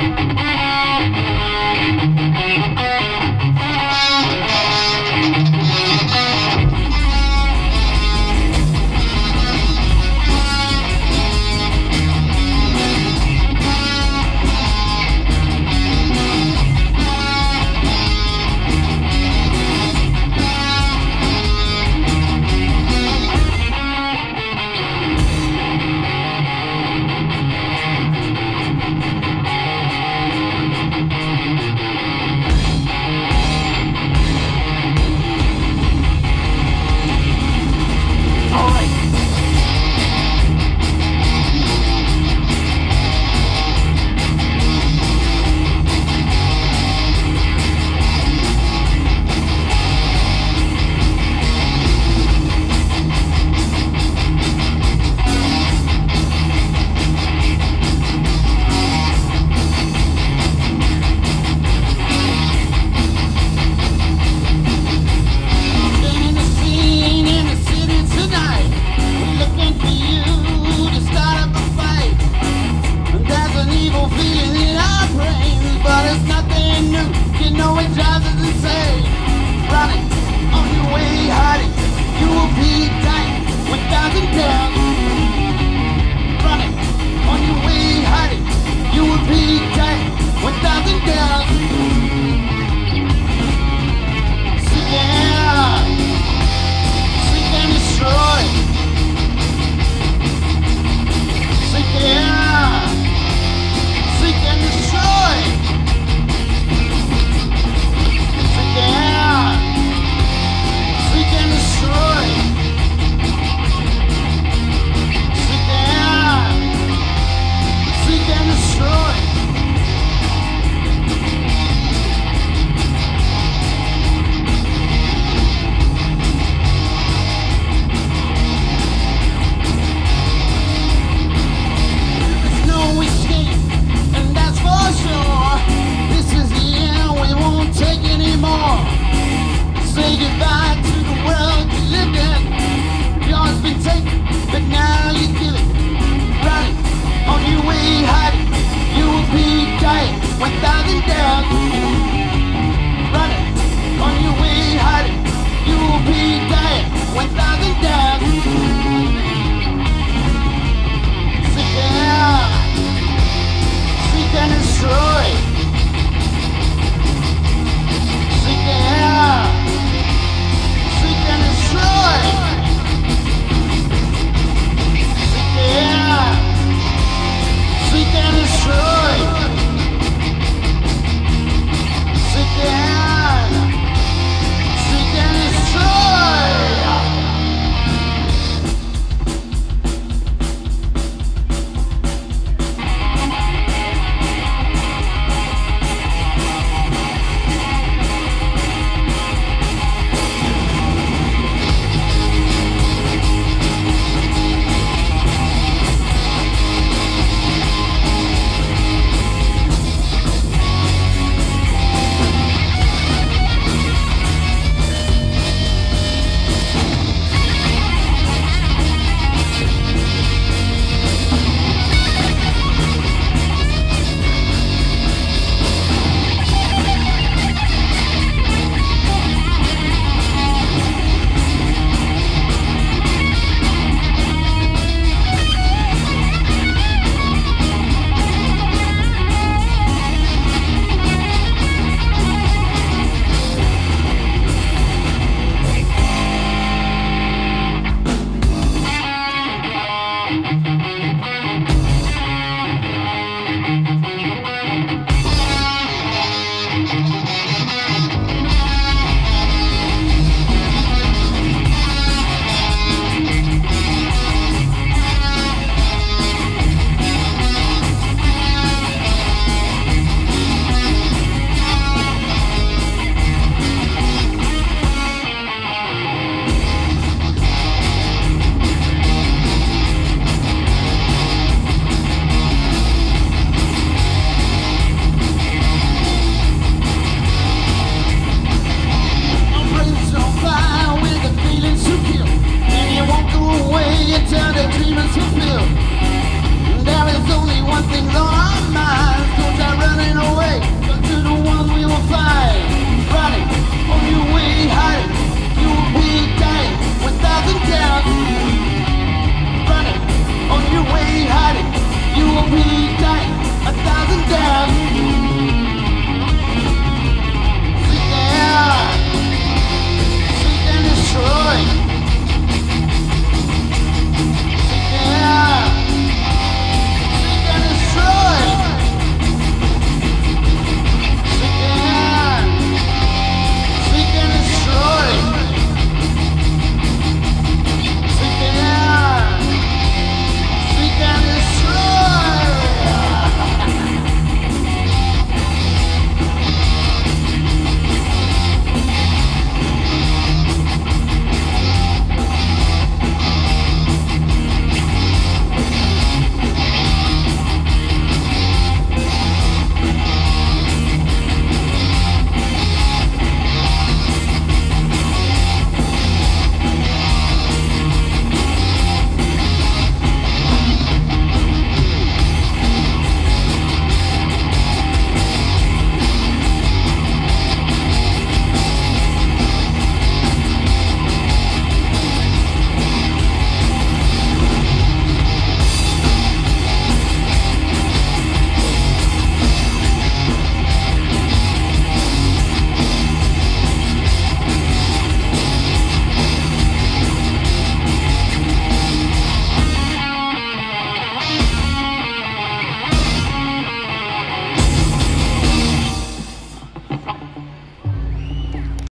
In goodbye to the world you lived in. Yours been taken, but now you give it. Running on your way, hiding. You will be dying, 1,000 deaths.